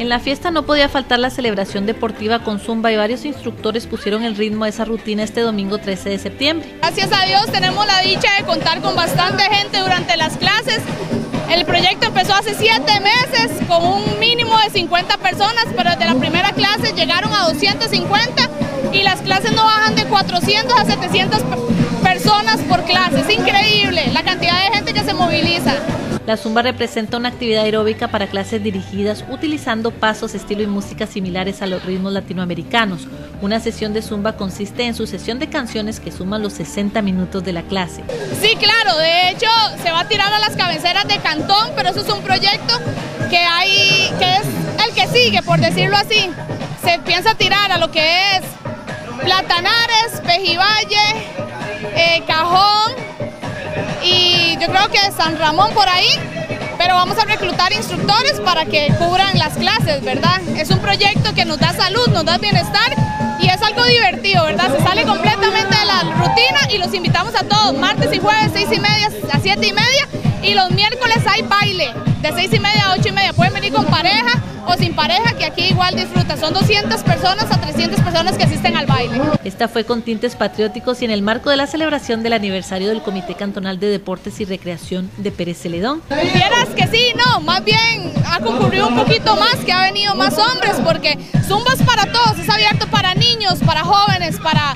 En la fiesta no podía faltar la celebración deportiva con Zumba y varios instructores pusieron el ritmo a esa rutina este domingo 13 de septiembre. Gracias a Dios tenemos la dicha de contar con bastante gente durante las clases. El proyecto empezó hace siete meses con un mínimo de 50 personas, pero desde la primera clase llegaron a 250 y las clases no bajan de 400 a 700 personas por clase. Es increíble la cantidad de gente que se moviliza. La zumba representa una actividad aeróbica para clases dirigidas utilizando pasos, estilo y música similares a los ritmos latinoamericanos. Una sesión de zumba consiste en sucesión de canciones que suman los 60 minutos de la clase. Sí, claro, de hecho se va a tirar a las cabeceras de Cantón, pero eso es un proyecto que hay, que es el que sigue, por decirlo así. Se piensa tirar a lo que es Platanares, Pejivalle, eh, Cajón, yo creo que San Ramón por ahí, pero vamos a reclutar instructores para que cubran las clases, ¿verdad? Es un proyecto que nos da salud, nos da bienestar y es algo divertido, ¿verdad? Se sale completamente de la rutina y los invitamos a todos, martes y jueves, seis y media a siete y media y los miércoles hay baile de seis y media a ocho y media. Pueden venir con o sin pareja, que aquí igual disfruta. Son 200 personas a 300 personas que asisten al baile. Esta fue con tintes patrióticos y en el marco de la celebración del aniversario del Comité Cantonal de Deportes y Recreación de Pérez Celedón. Vieras que sí, no, más bien ha concurrido un poquito más, que ha venido más hombres, porque Zumba es para todos, es abierto para niños, para jóvenes, para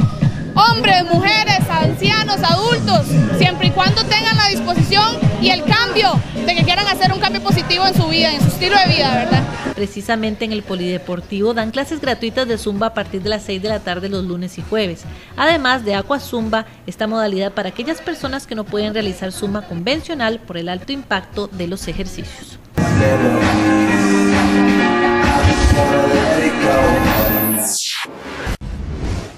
hombres, mujeres, ancianos, adultos, siempre y cuando tengan la disposición y el cambio de que quieran hacer un cambio positivo en su vida, en su estilo de vida, ¿verdad? Precisamente en el Polideportivo dan clases gratuitas de Zumba a partir de las 6 de la tarde los lunes y jueves. Además de Aqua Zumba, esta modalidad para aquellas personas que no pueden realizar Zumba convencional por el alto impacto de los ejercicios.